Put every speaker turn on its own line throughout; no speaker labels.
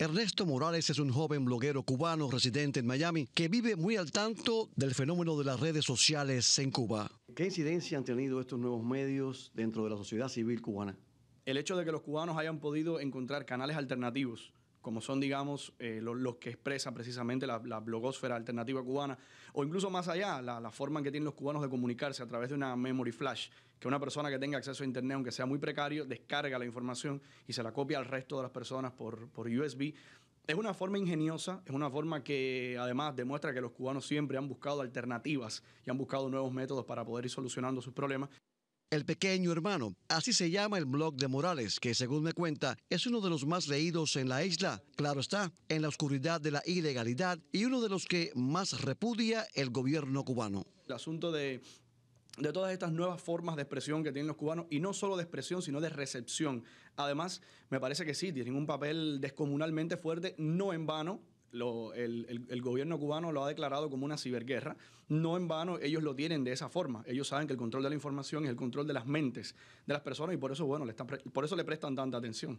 Ernesto Morales es un joven bloguero cubano residente en Miami que vive muy al tanto del fenómeno de las redes sociales en Cuba. ¿Qué incidencia han tenido estos nuevos medios dentro de la sociedad civil cubana?
El hecho de que los cubanos hayan podido encontrar canales alternativos como son, digamos, eh, los, que expresan precisamente la, blogosfera alternativa cubana, o incluso más allá, la, forma en que tienen los cubanos de comunicarse a través de una memory flash, que una persona que tenga acceso a Internet, aunque sea muy precario, descarga la información y se la copia al resto de las personas por, por USB. Es una forma ingeniosa, es una forma que además demuestra que los cubanos siempre han buscado alternativas y han buscado nuevos métodos para poder ir solucionando sus problemas.
El pequeño hermano, así se llama el blog de Morales, que según me cuenta es uno de los más leídos en la isla, claro está, en la oscuridad de la ilegalidad y uno de los que más repudia el gobierno cubano.
El asunto de, todas estas nuevas formas de expresión que tienen los cubanos, y no solo de expresión, sino de recepción. Además, me parece que sí, tienen un papel descomunalmente fuerte, no en vano, el, gobierno cubano lo ha declarado como una ciberguerra. No en vano ellos lo tienen de esa forma. Ellos saben que el control de la información es el control de las mentes de las personas y por eso, bueno, le están, por eso le prestan tanta atención.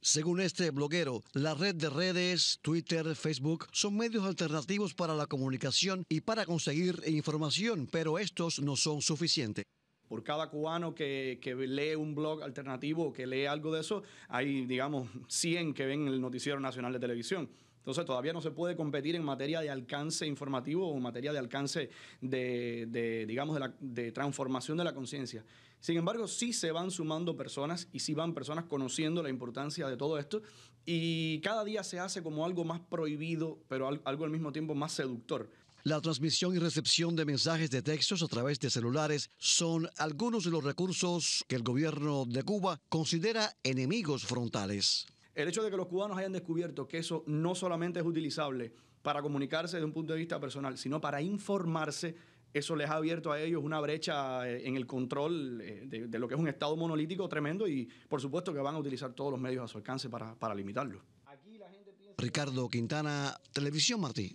Según este bloguero, la red de redes, Twitter, Facebook, son medios alternativos para la comunicación y para conseguir información, pero estos no son suficientes
por cada cubano que, que, lee un blog alternativo o que lee algo de eso, hay, digamos, 100 que ven el Noticiero Nacional de Televisión. Entonces todavía no se puede competir en materia de alcance informativo o en materia de alcance de, digamos, de, transformación de la conciencia. Sin embargo, sí se van sumando personas y sí van personas conociendo la importancia de todo esto y cada día se hace como algo más prohibido, pero algo al mismo tiempo más seductor.
La transmisión y recepción de mensajes de textos a través de celulares son algunos de los recursos que el gobierno de Cuba considera enemigos frontales.
El hecho de que los cubanos hayan descubierto que eso no solamente es utilizable para comunicarse desde un punto de vista personal, sino para informarse, eso les ha abierto a ellos una brecha eh, en el control eh, de, lo que es un Estado monolítico tremendo y por supuesto que van a utilizar todos los medios a su alcance para, para limitarlo.
Ricardo Quintana, Televisión Martí.